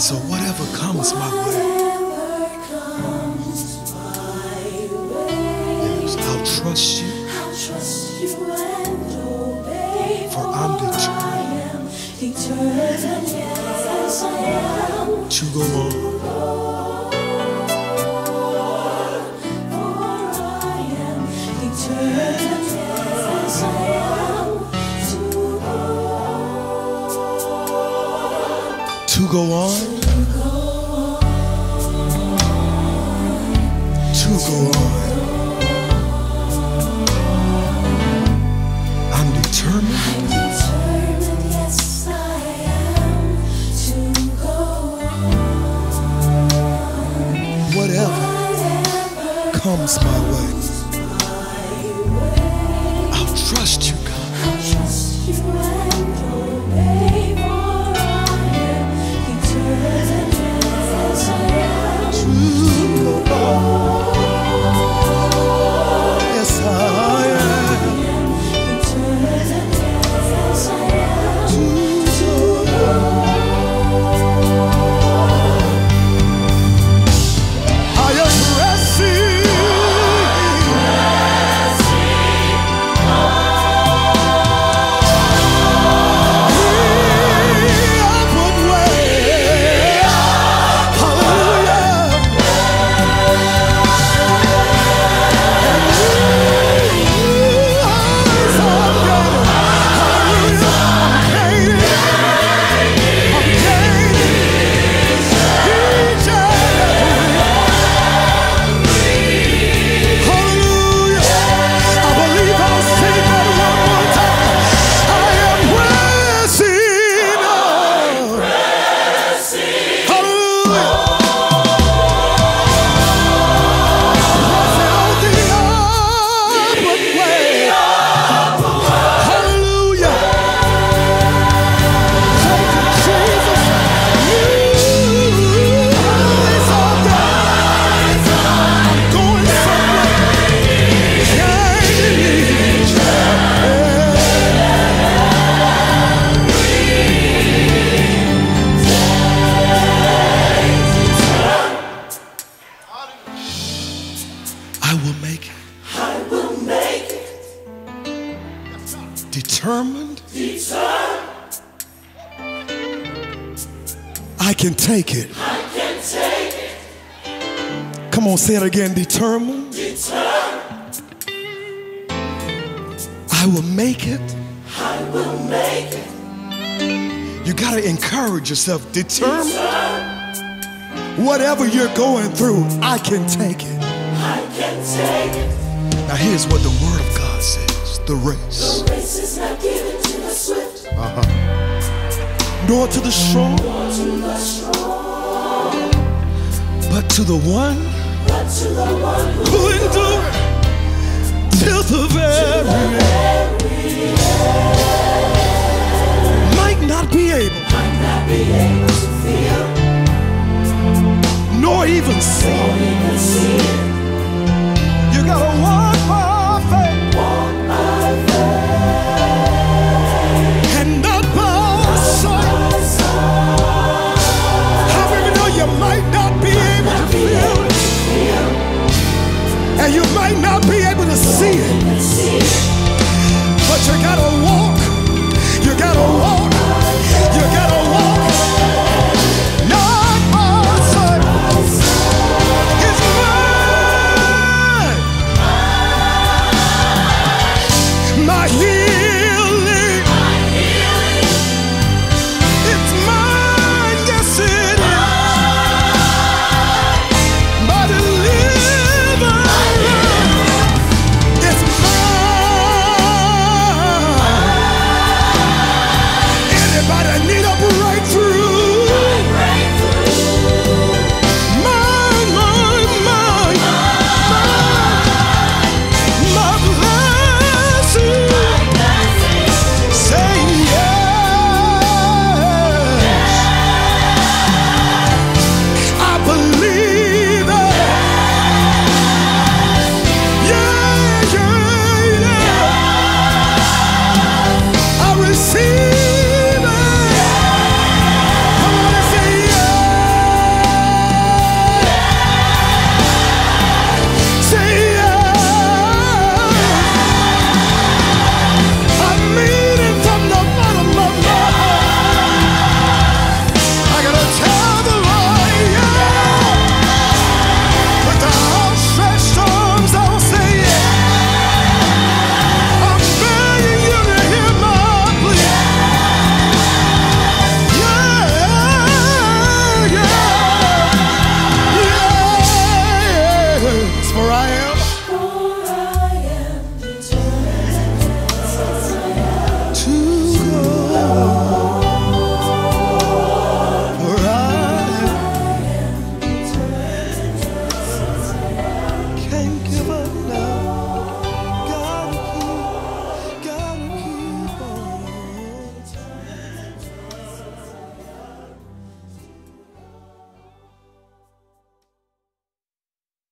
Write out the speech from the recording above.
And so whatever comes my way, yes, I'll trust you. For I'm determined. To go on. To go on. To go on. I'm determined I'm determined, yes, I am to go on. whatever Whatever comes my way. I'll trust you, I can take it. I can take it Come on, say it again. Determined. determined. I will make it. I will make it You got to encourage yourself. Determined. Whatever you're going through, I can take it. I can take it. Now, here's what the Word of God says the race, The race is not given to the swift nor to the strong, or to the strong, but to the one. Who endures till the very end. Might not be able, nor even see